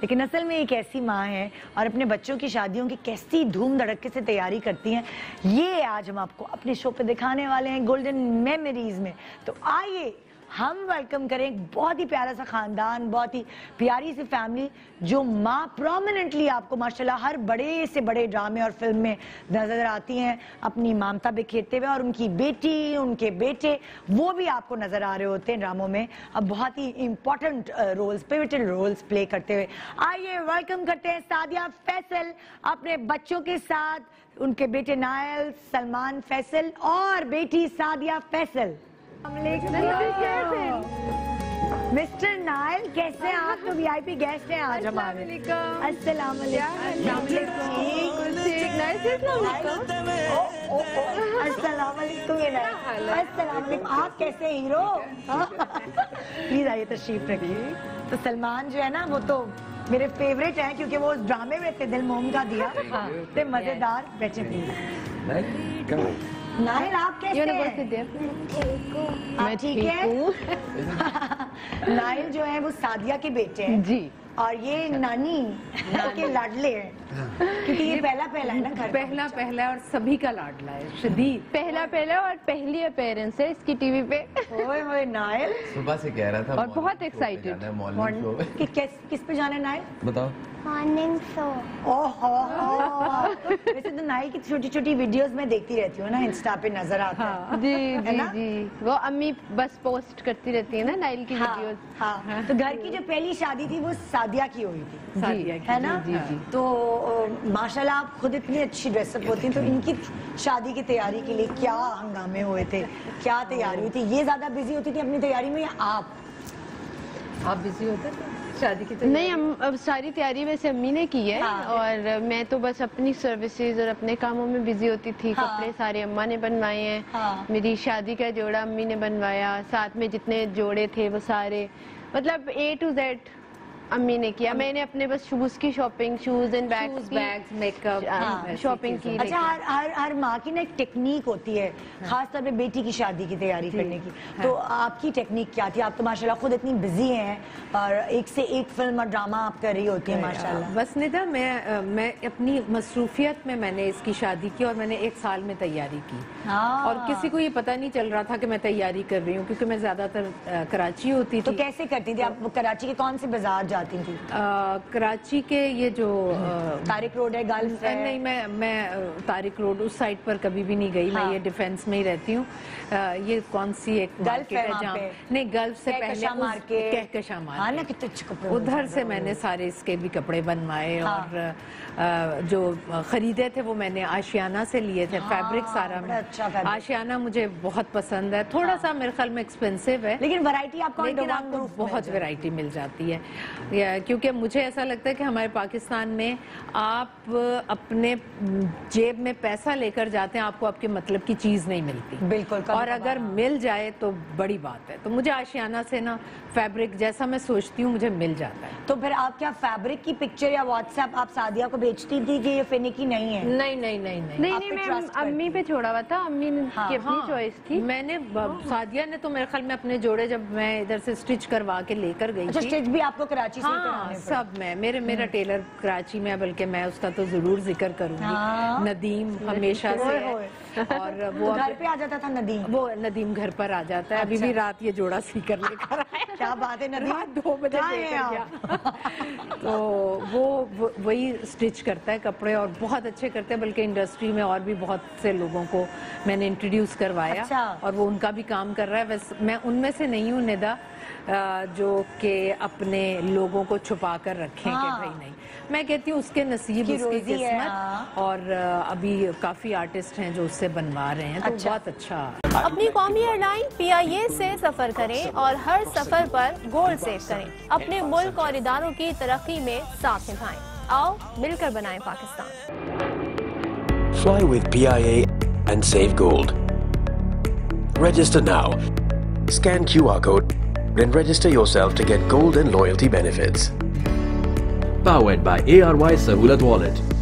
लेकिन असल में एक ऐसी माँ है और अपने बच्चों की शादियों की कैसी धूम धड़के से तैयारी करती हैं, ये आज हम आपको अपने शो पे दिखाने वाले हैं गोल्डन मेमोरीज में। तो आइए हम वेलकम करें एक बहुत ही प्यारा सा खानदान, बहुत ही प्यारी सी फैमिली जो माँ प्रोमिनेंटली आपको, माशाल्लाह, हर बड़े से बड़े ड्रामे और फ़िल्म में नज़र आती हैं, अपनी ममता बिखेरते हुए और उनकी बेटी, उनके बेटे, वो भी आपको नज़र आ रहे होते हैं ड्रामों में। अब बहुत ही important roles pivotal roles play करते हुए। आइए वेलकम करते हैं सादिया फैसल, अपने बच्चों के साथ, उनके बेटे नायल, सलमान फैसल और बेटी सादिया फैसल। मिस्टर नायल कैसे हैं आप? तो वीआईपी गेस्ट हैं आज हमारे। अस्सलाम अस्सलाम वालेकुम ये अस्सलाम वालेकुम आप कैसे हीरो? प्लीज़ आइए तशरीफ़ रखिए। तो सलमान जो है ना वो तो मेरे फेवरेट हैं क्योंकि वो उस ड्रामे में थे दिल मोम का दिया। ते मज़ेदार बैठे प्लीज़ नाहिल आप कैसे हैं? ठीक है। नाहिल जो है वो सादिया के बेटे हैं। जी। और ये नानी के लाडले हैं। क्योंकि ये पहला पहला है ना घर पहला पहला और सभी का लाडला है शदीद पहला पहला और पहली अपेयरेंस है इसकी टीवी पे। ओए ओए नायल। सुबह से कह रहा था और बहुत एक्साइटेड है। कि किस किस पे जाना है नायल? बताओ। मॉर्निंग शो ओहो। वैसे तो नायल की छोटी छोटी वीडियोस में देखती रहती हूँ ना इंस्टा पे नज़र आता है। जी जी जी। वो अम्मी बस पोस्ट करती रहती है ना नाइल की हाँ, वीडियोस हाँ। तो घर की जो पहली शादी थी वो सादिया की हुई थी। सादिया की है ना? जी, जी। तो माशाल्लाह आप खुद इतनी अच्छी ड्रेसअप होती हैं तो इनकी शादी की तैयारी के लिए क्या हंगामे हुए थे क्या तैयारी हुई थी? ये ज़्यादा बिज़ी होती थी अपनी तैयारी में या आप? आप बिज़ी होते थे शादी की तो नहीं हम अब सारी तैयारी वैसे अम्मी ने की है हाँ। और मैं तो बस अपनी सर्विसेज़ और अपने कामों में बिज़ी होती थी हाँ। कपड़े सारे अम्मा ने बनवाए हैं हाँ। मेरी शादी का जोड़ा अम्मी ने बनवाया साथ में जितने जोड़े थे वो सारे मतलब ए टू जेड अम्मी ने किया। मैंने अपने बस शूज़ की shopping shoes and bags shoes bags makeup हाँ, शॉपिंग की अच्छा हर हर हर माँ की ना एक टेक्निक होती है खास तौर पे बेटी की शादी की तैयारी करने की। तो आपकी टेक्निक क्या थी? आप तो माशाल्लाह खुद इतनी बिज़ी हैं और एक से एक फ़िल्म और ड्रामा आप कर रही होती है माशाल्लाह। बस निदा मैं मैं अपनी मसरूफियत में मैंने इसकी शादी की और मैंने एक साल में तैयारी की। हाँ। और किसी को ये पता नहीं चल रहा था कि मैं तैयारी कर रही हूँ क्योंकि मैं ज़्यादातर कराची होती तो थी। कैसे करती थी आप? कराची के कौन से बाज़ार जाती थी? कराची के ये जो तारिक रोड है गल्फ है। नहीं मैं मैं तारिक रोड उस साइड पर कभी भी नहीं गई हाँ। मैं ये डिफेंस में ही रहती हूँ। ये कौन सी एक गल्फ है है जहाँ नहीं गल्फ से पहले कहकशां मार्केट कहकशां हाँ उधर से मैंने सारे इसके भी कपड़े बनवाए हाँ। और जो खरीदे थे वो मैंने आशियाना से लिए थे हाँ, फैब्रिक सारा अच्छा। आशियाना मुझे बहुत पसंद है। थोड़ा सा मेरे ख्याल में एक्सपेंसिव है। लेकिन वैरायटी आपको लेकिन आपको बहुत। वैरायटी मिल जाती है। या, क्योंकि मुझे ऐसा लगता है कि हमारे पाकिस्तान में आप अपने जेब में पैसा लेकर जाते हैं आपको आपके मतलब की चीज़ नहीं मिलती। बिल्कुल, और अगर हाँ। मिल जाए तो बड़ी बात है। तो मुझे आशियाना से ना फैब्रिक जैसा मैं सोचती हूँ मुझे मिल जाता है। तो फिर आप क्या फैब्रिक की पिक्चर या व्हाट्सएप आप सादिया को भेजती थी कि ये फिनिकी नहीं है? नहीं नहीं नहीं नहीं। नहीं नहीं पे मैं अम्मी पे छोड़ा हुआ था अम्मी ने हाँ, की अपनी हाँ, चॉइस थी। मैंने सादिया ने तो मेरे ख्याल में अपने जोड़े जब मैं इधर से स्टिच करवा के लेकर गई अच्छा स्टिच भी आपको कराची से ही हाँ कराने सब मैं। मेरे मेरा टेलर कराची में है, बल्कि मैं उसका तो ज़रूर ज़िक्र करूँगी। हाँ। नदीम हमेशा से। और वो घर पे आ जाता था नदीम। वो नदीम घर पर आ जाता है। अभी अच्छा। भी रात ये जोड़ा सीकर लेकर आया। क्या बात है नदीम। दो बजे तो वो वही स्टिच करता है कपड़े और बहुत अच्छे करते हैं बल्कि इंडस्ट्री में और भी बहुत से लोगों को मैंने इंट्रोड्यूस करवाया। अच्छा। और वो उनका भी काम कर रहा है। वैसे मैं उनमें से नहीं हूँ निदा। जो कि अपने लोगों को छुपा कर रखें कि हाँ। भाई नहीं मैं कहती हूँ उसके नसीब उसकी है, किस्मत हाँ। और अभी काफ़ी आर्टिस्ट हैं जो उससे बनवा रहे हैं तो अच्छा। बहुत अच्छा अपनी कौमी एयरलाइन पीआईए से सफ़र करें और हर सफ़र पर गोल्ड सेव करें अपने मुल्क और इदारों की तरक्की में साथ निभाएँ आओ मिलकर बनाएँ Pakistan Fly with PIA and save gold. Register now. Scan QR code and register yourself to get gold and loyalty benefits. Powered by ARY Sahulat Wallet.